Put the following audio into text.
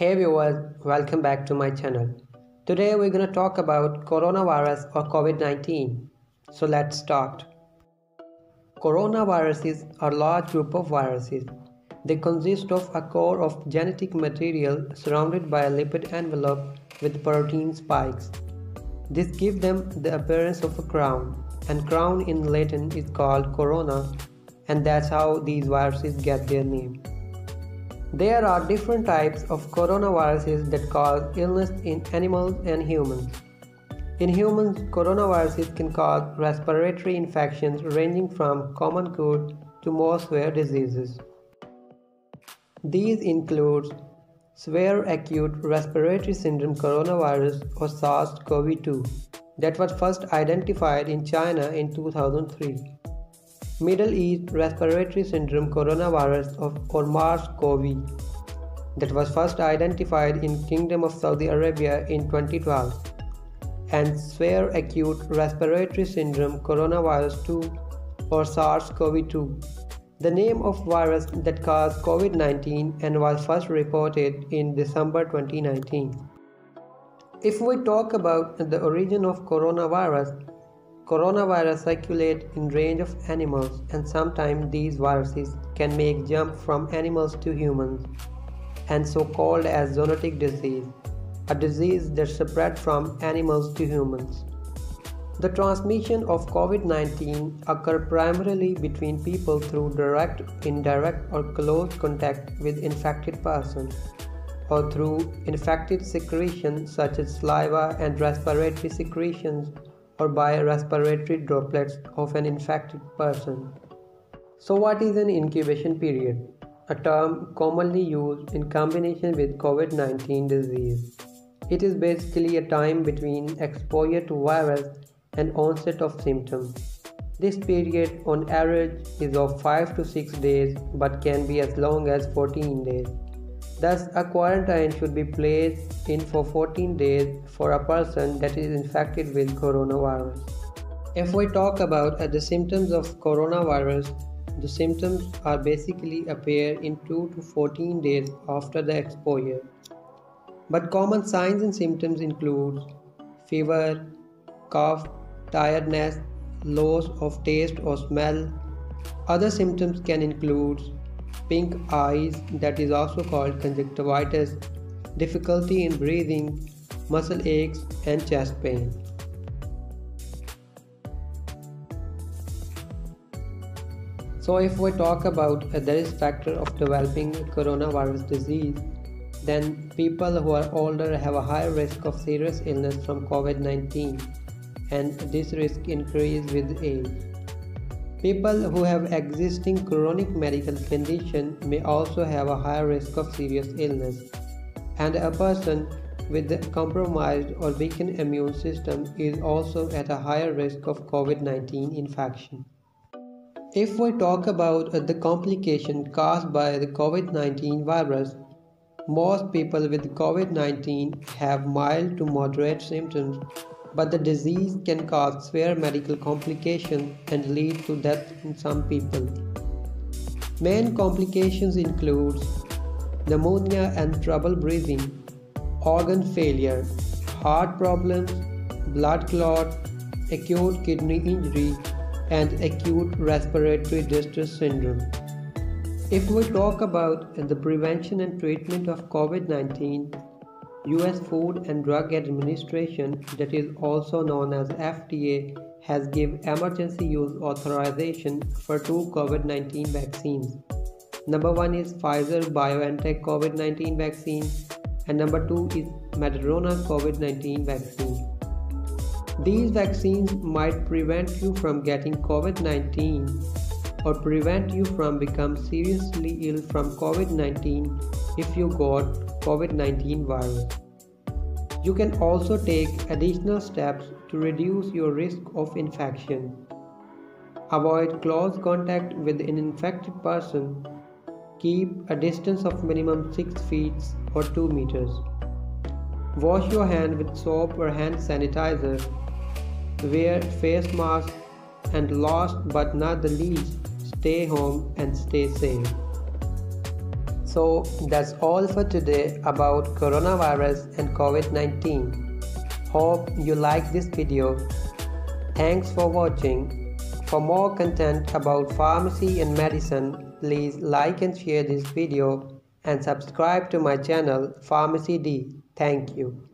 Hey viewers, welcome back to my channel. Today we're going to talk about coronavirus or COVID-19. So let's start. Coronaviruses are a large group of viruses. They consist of a core of genetic material surrounded by a lipid envelope with protein spikes. This gives them the appearance of a crown, and crown in Latin is called corona, and that's how these viruses get their name. There are different types of coronaviruses that cause illness in animals and humans. In humans, coronaviruses can cause respiratory infections ranging from common cold to more severe diseases. These include severe acute respiratory syndrome coronavirus or SARS-CoV-2 that was first identified in China in 2003. Middle East Respiratory Syndrome Coronavirus or MERS-CoV that was first identified in Kingdom of Saudi Arabia in 2012 and Severe Acute Respiratory Syndrome Coronavirus 2 or SARS-CoV-2 the name of virus that caused COVID-19 and was first reported in December 2019. If we talk about the origin of coronavirus, Coronavirus circulate in range of animals and sometimes these viruses can make jump from animals to humans and so called as zoonotic disease, a disease that spread from animals to humans. The transmission of COVID-19 occur primarily between people through direct, indirect or close contact with infected persons or through infected secretions such as saliva and respiratory secretions or by respiratory droplets of an infected person. So, what is an incubation period? A term commonly used in combination with COVID 19 disease. It is basically a time between exposure to virus and onset of symptoms. This period on average is of 5 to 6 days but can be as long as 14 days. Thus, a quarantine should be placed in for 14 days for a person that is infected with coronavirus. If we talk about uh, the symptoms of coronavirus, the symptoms are basically appear in 2 to 14 days after the exposure. But common signs and symptoms include fever, cough, tiredness, loss of taste or smell. Other symptoms can include pink eyes that is also called conjunctivitis, difficulty in breathing, muscle aches and chest pain. So if we talk about uh, the risk factor of developing coronavirus disease, then people who are older have a higher risk of serious illness from COVID-19 and this risk increases with age. People who have existing chronic medical condition may also have a higher risk of serious illness. And a person with a compromised or weakened immune system is also at a higher risk of COVID-19 infection. If we talk about the complication caused by the COVID-19 virus, most people with COVID-19 have mild to moderate symptoms but the disease can cause severe medical complications and lead to death in some people. Main complications include pneumonia and trouble breathing, organ failure, heart problems, blood clot, acute kidney injury, and acute respiratory distress syndrome. If we talk about the prevention and treatment of COVID 19, US Food and Drug Administration that is also known as FDA has given emergency use authorization for two COVID-19 vaccines. Number 1 is Pfizer BioNTech COVID-19 vaccine and number 2 is Moderna COVID-19 vaccine. These vaccines might prevent you from getting COVID-19 or prevent you from become seriously ill from COVID-19 if you got COVID 19 virus. You can also take additional steps to reduce your risk of infection. Avoid close contact with an infected person. Keep a distance of minimum 6 feet or 2 meters. Wash your hand with soap or hand sanitizer. Wear face mask and last but not the least, stay home and stay safe. So that's all for today about coronavirus and COVID-19. Hope you like this video. Thanks for watching. For more content about pharmacy and medicine, please like and share this video and subscribe to my channel Pharmacy D. Thank you.